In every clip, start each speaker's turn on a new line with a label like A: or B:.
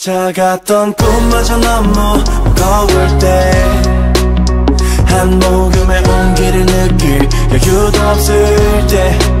A: 작았던 꿈마저 너무 무거울 때 한 모금의 온기를 느낄 여유도 없을 때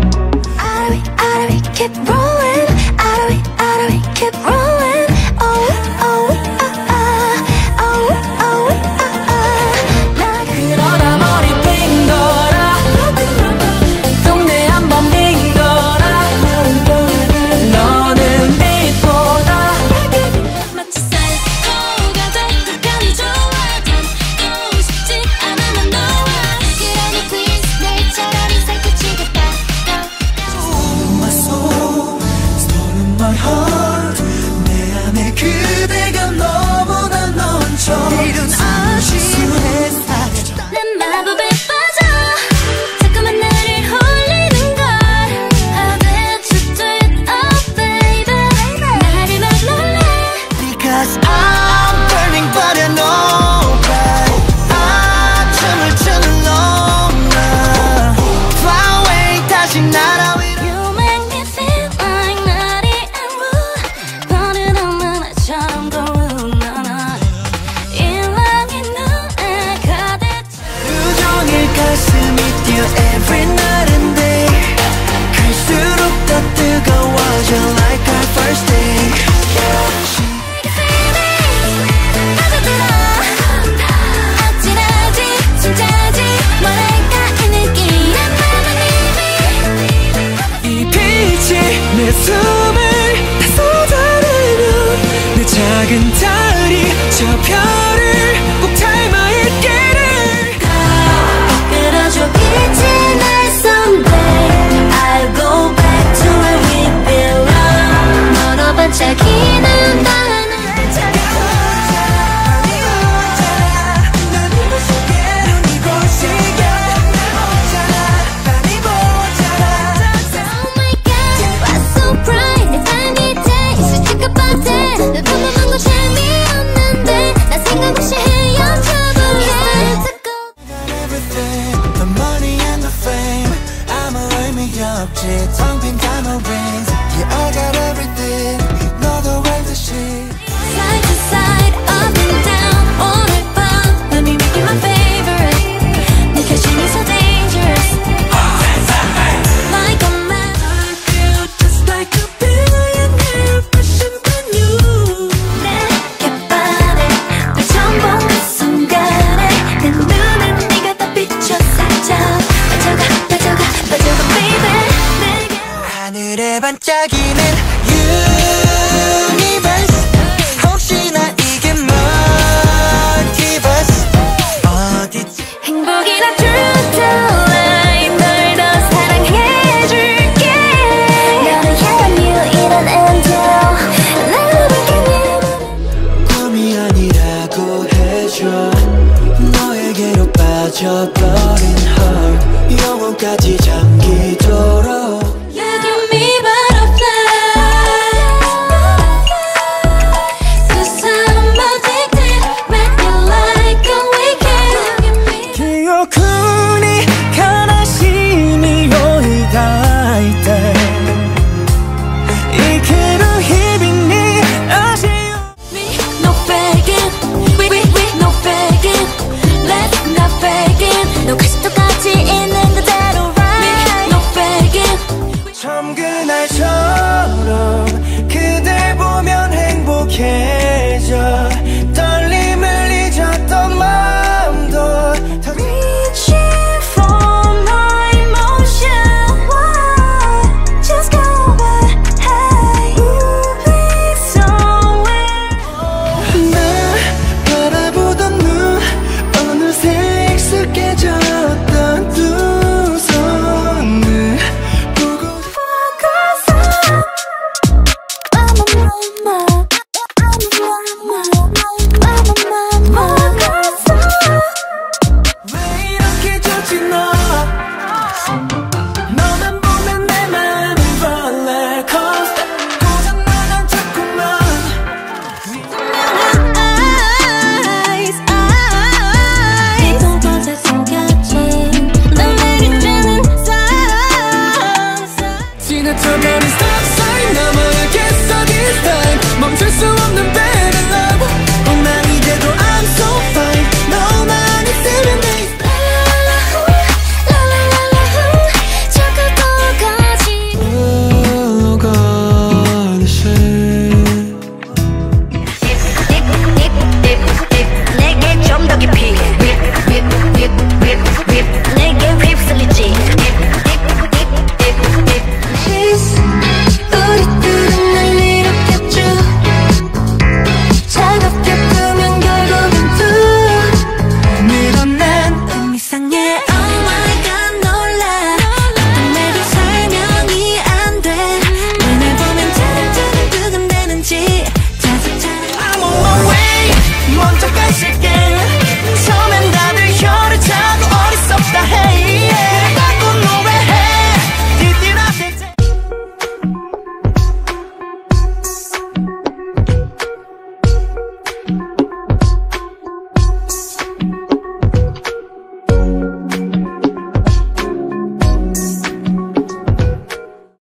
A: held you like I 苍 반짝이는 you